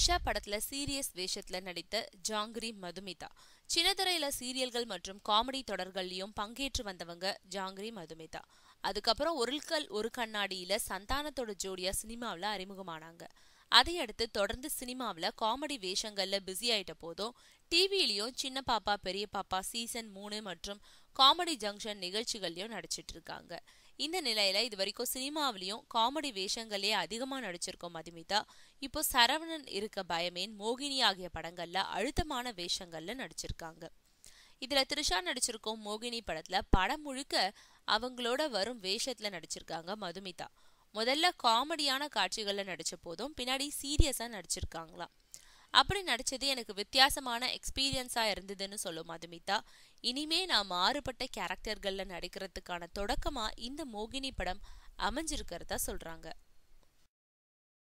த்ரிஷா படத்துல சீரியஸ் வேஷத்துல நடித்த ஜாங்கிரி மதுமிதா. சின்னத்திரையில சீரியல்கள் மற்றும் காமெடி தொடர்கள்லயும் பங்கேற்று வந்தவங்க ஜாங்கிரி மதுமிதா. அதுக்கப்புறம் ஒருக்கல் ஒரு கண்ணாடியில சந்தானத்தோட ஜோடியா சினிமாவில் அறிமுகமானாங்க. அதையடுத்து தொடர்ந்து சினிமாவில் காமெடி வேஷங்கள்ல பிஸி ஆயிட்ட போதும் டிவிலையும் சின்ன பாப்பா பெரிய பாப்பா சீசன் மூணு மற்றும் காமெடி ஜங்ஷன் நிகழ்ச்சிகள்லயும் நடிச்சிட்டு இருக்காங்க. இந்த நிலையில இது வரைக்கும் சினிமாவிலையும் காமெடி வேஷங்களே அதிகமா நடிச்சிருக்கோம் மதுமிதா. இப்போ சரவணன் இருக்க பயமேன் மோகினி ஆகிய படங்கள்ல அழுத்தமான வேஷங்கள்ல நடிச்சிருக்காங்க. இதுல த்ரிஷா நடிச்சிருக்கோம் மோகினி படத்துல படம் முழுக்க அவங்களோட வரும் வேஷத்துல நடிச்சிருக்காங்க மதுமிதா. முதல்ல காமெடியான காட்சிகள்ல நடிச்ச போதும் பின்னாடி சீரியஸா நடிச்சிருக்காங்களாம். அப்படி நடிச்சது எனக்கு வித்தியாசமான எக்ஸ்பீரியன்ஸா இருந்ததுன்னு சொல்லும் மதுமிதா. இனிமே நான் மாறுபட்ட கேரக்டர்கள்ல நடிக்கிறதுக்கான தொடக்கமா இந்த மோகினி படம் அமைஞ்சிருக்கிறதா சொல்றாங்க.